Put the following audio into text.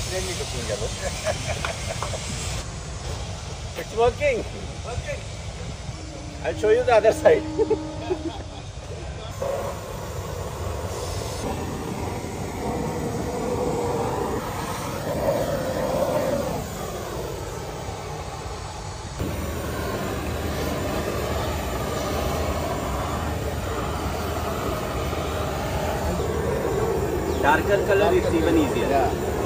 friendly looking yellow. It's working. I'll show you the other side. Darker color, it's even easier. Yeah.